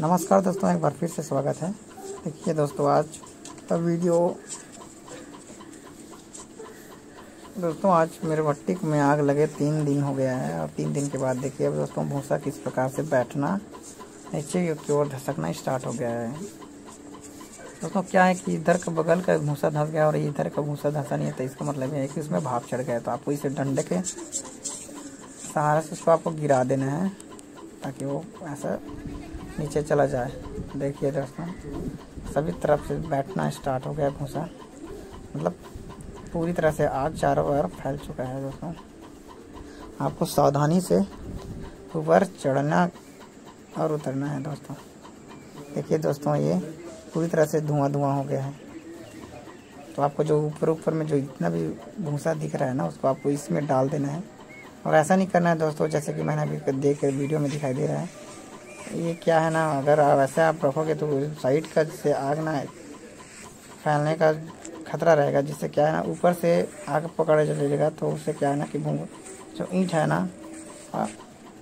नमस्कार दोस्तों, एक बार फिर से स्वागत है। देखिए दोस्तों, आज का वीडियो दोस्तों, आज मेरे भट्टी में आग लगे तीन दिन हो गया है और तीन दिन के बाद देखिए अब दोस्तों, भूसा किस प्रकार से बैठना, नीचे की ओर धसकना स्टार्ट हो गया है। दोस्तों, क्या है कि इधर का बगल का भूसा धस गया और इधर का भूसा धसा नहीं है तो इसका मतलब है कि उसमें भाप चढ़ गया तो आपको इसे डंडे के सहारे से उसको आपको गिरा देना है, ताकि वो ऐसा नीचे चला जाए। देखिए दोस्तों सभी तरफ़ से बैठना स्टार्ट हो गया भूसा मतलब पूरी तरह से आग चारों ओर फैल चुका है दोस्तों। आपको सावधानी से ऊपर चढ़ना और उतरना है दोस्तों। देखिए दोस्तों, ये पूरी तरह से धुआँ धुआँ हो गया है। तो आपको जो ऊपर ऊपर में जो इतना भी भूसा दिख रहा है ना, उसको आपको इसमें डाल देना है। और ऐसा नहीं करना है दोस्तों, जैसे कि मैंने अभी देख वीडियो में दिखाई दे रहा है। ये क्या है ना, अगर आप ऐसे आप रखोगे तो साइड का जिससे आग ना फैलने का खतरा रहेगा, जिससे क्या है ना, ऊपर से आग पकड़े चलेगा तो उससे क्या है ना कि जो ईंट है ना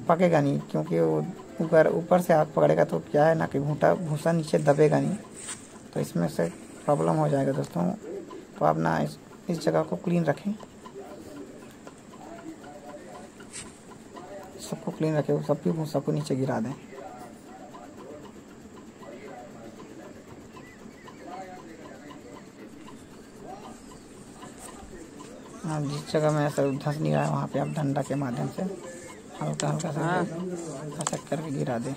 पकेगा नहीं, क्योंकि वो ऊपर ऊपर से आग पकड़ेगा तो क्या है ना कि भूटा, भूसा नीचे दबेगा नहीं। तो इसमें से प्रॉब्लम हो जाएगा दोस्तों। तो आप ना इस इस जगह को क्लीन रखें। सबको क्लीन रखें, सब भी भूसा को नीचे गिरा दें। हाँ जिस जगह में ऐसा धंस नहीं रहा है वहाँ पे आप डंडा के माध्यम से हल्का हल्का सा ऐसा करके गिरा दें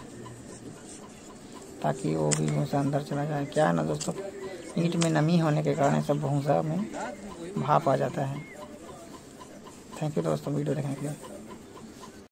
ताकि वो भी भूसा अंदर चला जाए। क्या है ना दोस्तों ईट में नमी होने के कारण सब भूसा में भाप आ जाता है। थैंक यू दोस्तों वीडियो देखने के लिए।